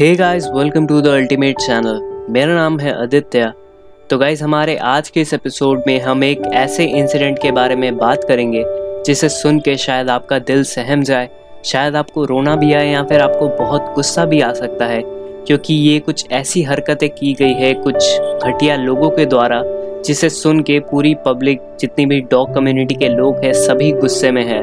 Hey guys welcome to the ultimate channel मेरा नाम है आदित्य। तो गाइस हमारे आज के इस एपिसोड में हम एक ऐसे इंसिडेंट के बारे में बात करेंगे, जिसे सुन के शायद आपका दिल सहम जाए, शायद आपको रोना भी आए या फिर आपको बहुत गुस्सा भी आ सकता है, क्योंकि ये कुछ ऐसी हरकतें की गई है, कुछ घटिया लोगों के द्वारा, जिसे सुन के पूरी पब्लिक जितनी भी डॉग कम्युनिटी के लोग हैं, सभी गुस्से में है।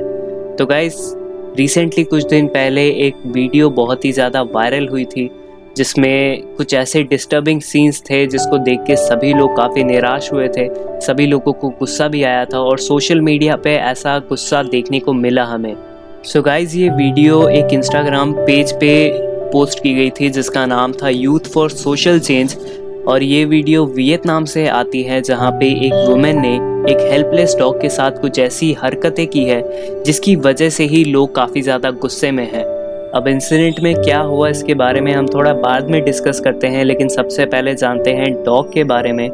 तो गाइस रिसेंटली कुछ दिन पहले एक वीडियो बहुत ही ज़्यादा वायरल हुई थी, जिसमें कुछ ऐसे डिस्टर्बिंग सीन्स थे जिसको देख के सभी लोग काफ़ी निराश हुए थे, सभी लोगों को गुस्सा भी आया था और सोशल मीडिया पे ऐसा गुस्सा देखने को मिला हमें। सो so गाइज़ ये वीडियो एक इंस्टाग्राम पेज पे पोस्ट की गई थी, जिसका नाम था यूथ फॉर सोशल चेंज और ये वीडियो वियतनाम से आती है, जहाँ पे एक वुमेन ने एक हेल्पलेस डॉग के साथ कुछ ऐसी हरकतें की है, जिसकी वजह से ही लोग काफ़ी ज़्यादा गुस्से में हैं। अब इंसिडेंट में क्या हुआ, इसके बारे में हम थोड़ा बाद में डिस्कस करते हैं, लेकिन सबसे पहले जानते हैं डॉग के बारे में।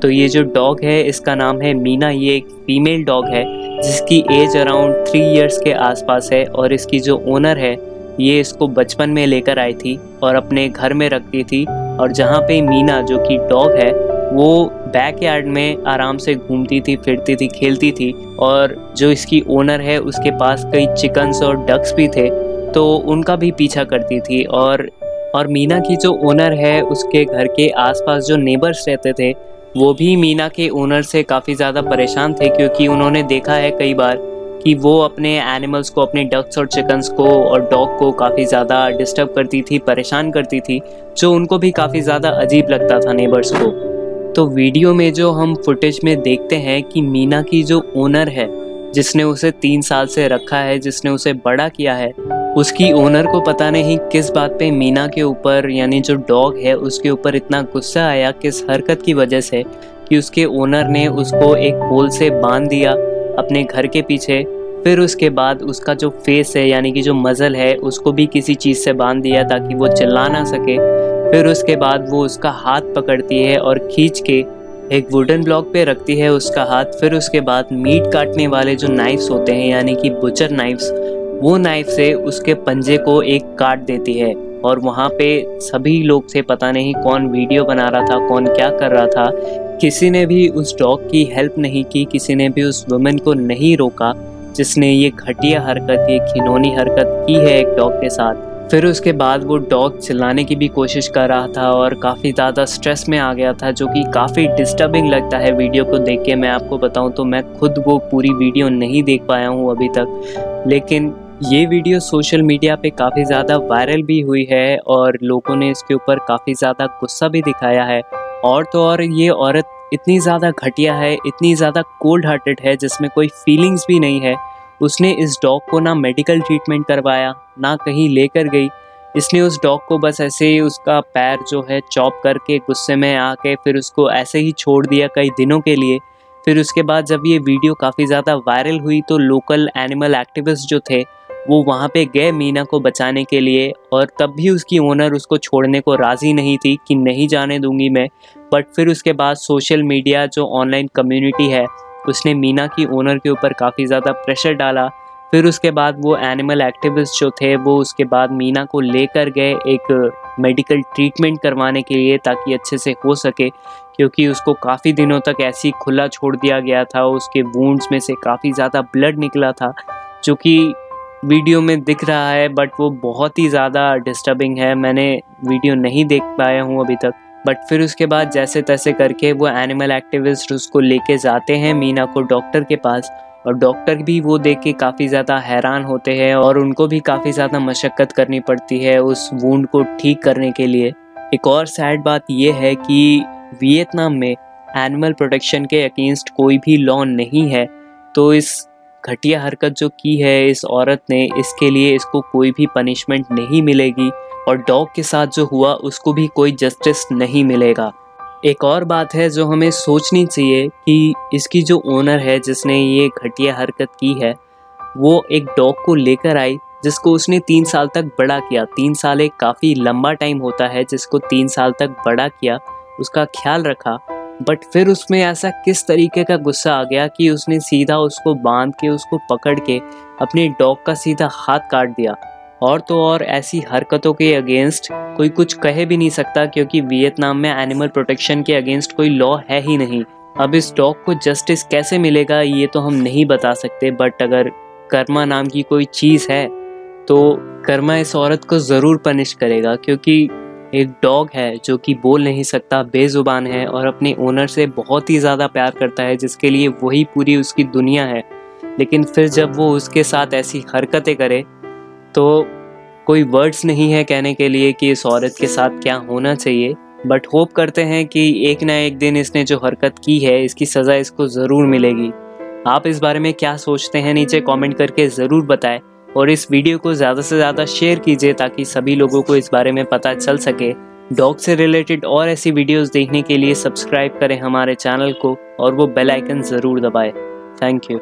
तो ये जो डॉग है, इसका नाम है मीना, ये एक फीमेल डॉग है, जिसकी एज अराउंड थ्री इयर्स के आसपास है, और इसकी जो ओनर है, ये इसको बचपन में लेकर आई थी, और अपने घर में रखती थी और जहाँ पे मीना, जो कि डॉग है, वो बैक यार्ड में आराम से घूमती थी, फिरती थी, खेलती थी और जो इसकी ओनर है, उसके पास कई चिकन्स और डक्स भी थे तो उनका भी पीछा करती थी और और मीना की जो ओनर है, उसके घर के आसपास जो नेबर्स रहते थे, वो भी मीना के ओनर से काफ़ी ज़्यादा परेशान थे क्योंकि उन्होंने देखा है कई बार कि वो अपने एनिमल्स को, अपने डक्स और चिकन्स को और डॉग को काफ़ी ज़्यादा डिस्टर्ब करती थी, परेशान करती थी, जो उनको भी काफ़ी ज़्यादा अजीब लगता था नेबर्स को। तो वीडियो में जो हम फुटेज में देखते हैं कि मीना की जो ओनर है, जिसने उसे तीन साल से रखा है, जिसने उसे बड़ा किया है, उसकी ओनर को पता नहीं किस बात पे मीना के ऊपर, यानी जो डॉग है, उसके ऊपर इतना गुस्सा आया, किस हरकत की वजह से कि उसके ओनर ने उसको एक पोल से बाँध दिया। अपने घर के पीछे, फिर उसके बाद उसका जो फेस है, यानी कि जो मज़ल है, उसको भी किसी चीज़ से बाँध दिया ताकि वो चिल्ला ना सके। फिर उसके बाद वो उसका हाथ पकड़ती है और खींच के एक वुडन ब्लॉक पे रखती है उसका हाथ। फिर उसके बाद मीट काटने वाले जो नाइफ्स होते हैं, यानी कि बुचर नाइफ्स वो नाइफ से उसके पंजे को एक काट देती है। और वहाँ पे सभी लोग थे, पता नहीं कौन वीडियो बना रहा था, कौन क्या कर रहा था किसी ने भी उस डॉग की हेल्प नहीं की, किसी ने भी उस वुमेन को नहीं रोका, जिसने ये घटिया हरकत, ये खिनौनी हरकत की है एक डॉग के साथ। फिर उसके बाद वो डॉग चिल्लाने की भी कोशिश कर रहा था और काफ़ी ज़्यादा स्ट्रेस में आ गया था, जो कि काफ़ी डिस्टर्बिंग लगता है वीडियो को देख के। मैं आपको बताऊँ तो मैं खुद वो पूरी वीडियो नहीं देख पाया हूँ अभी तक। लेकिन ये वीडियो सोशल मीडिया पे काफ़ी ज़्यादा वायरल भी हुई है और लोगों ने इसके ऊपर काफ़ी ज़्यादा गुस्सा भी दिखाया है। और तो और ये औरत इतनी ज़्यादा घटिया है, इतनी ज़्यादा कोल्ड हार्टेड है, जिसमें कोई फीलिंग्स भी नहीं है। उसने इस डॉग को ना मेडिकल ट्रीटमेंट करवाया, ना कहीं लेकर गई। इसने उस डॉग को बस ऐसे ही उसका पैर जो है चॉप करके गुस्से में आके फिर उसको ऐसे ही छोड़ दिया कई दिनों के लिए। फिर उसके बाद जब ये वीडियो काफ़ी ज़्यादा वायरल हुई तो लोकल एनिमल एक्टिविस्ट जो थे वो वहाँ पे गए मीना को बचाने के लिए और तब भी उसकी ओनर उसको छोड़ने को राज़ी नहीं थी कि नहीं जाने दूँगी मैं। बट फिर उसके बाद सोशल मीडिया जो ऑनलाइन कम्युनिटी है, उसने मीना की ओनर के ऊपर काफ़ी ज़्यादा प्रेशर डाला। फिर उसके बाद वो एनिमल एक्टिविस्ट जो थे, वो उसके बाद मीना को लेकर गए एक मेडिकल ट्रीटमेंट करवाने के लिए ताकि अच्छे से हो सके, क्योंकि उसको काफ़ी दिनों तक ऐसी खुला छोड़ दिया गया था। उसके वूंड्स में से काफ़ी ज़्यादा ब्लड निकला था, जो कि वीडियो में दिख रहा है बट वो बहुत ही ज़्यादा डिस्टर्बिंग है। मैंने वीडियो नहीं देख पाया हूँ अभी तक। बट फिर उसके बाद जैसे तैसे करके वो एनिमल एक्टिविस्ट उसको लेके जाते हैं, मीना को डॉक्टर के पास। और डॉक्टर भी वो देख के काफ़ी ज़्यादा हैरान होते हैं और उनको भी काफ़ी ज़्यादा मशक्क़त करनी पड़ती है उस वूंड को ठीक करने के लिए। एक और सैड बात यह है कि वियतनाम में एनिमल प्रोटेक्शन के अगेंस्ट कोई भी लॉ नहीं है। तो इस घटिया हरकत जो की है इस औरत ने, इसके लिए इसको कोई भी पनिशमेंट नहीं मिलेगी और डॉग के साथ जो हुआ, उसको भी कोई जस्टिस नहीं मिलेगा। एक और बात है जो हमें सोचनी चाहिए कि इसकी जो ओनर है, जिसने ये घटिया हरकत की है, वो एक डॉग को लेकर आई, जिसको उसने तीन साल तक बड़ा किया। तीन साल एक काफ़ी लंबा टाइम होता है जिसको तीन साल तक बड़ा किया, उसका ख्याल रखा। बट फिर उसमें ऐसा किस तरीके का गुस्सा आ गया कि उसने सीधा उसको बाँध के, उसको पकड़ के अपने डॉग का सीधा हाथ काट दिया? और तो और ऐसी हरकतों के अगेंस्ट कोई कुछ कहे भी नहीं सकता क्योंकि वियतनाम में एनिमल प्रोटेक्शन के अगेंस्ट कोई लॉ है ही नहीं। अब इस डॉग को जस्टिस कैसे मिलेगा, ये तो हम नहीं बता सकते बट अगर कर्मा नाम की कोई चीज़ है तो कर्मा इस औरत को ज़रूर पनिश करेगा, क्योंकि एक डॉग है जो कि बोल नहीं सकता, बेजुबान है और अपने ओनर से बहुत ही ज़्यादा प्यार करता है, जिसके लिए वही पूरी उसकी दुनिया है। लेकिन फिर जब वो उसके साथ ऐसी हरकतें करे तो कोई वर्ड्स नहीं है कहने के लिए कि इस औरत के साथ क्या होना चाहिए। बट होप करते हैं कि एक ना एक दिन इसने जो हरकत की है, इसकी सज़ा इसको ज़रूर मिलेगी। आप इस बारे में क्या सोचते हैं, नीचे कमेंट करके ज़रूर बताएँ। और इस वीडियो को ज़्यादा से ज़्यादा शेयर कीजिए ताकि सभी लोगों को इस बारे में पता चल सके। डॉग से रिलेटेड और ऐसी वीडियोस देखने के लिए सब्सक्राइब करें हमारे चैनल को और वो बेल आइकन ज़रूर दबाएँ। Thank you.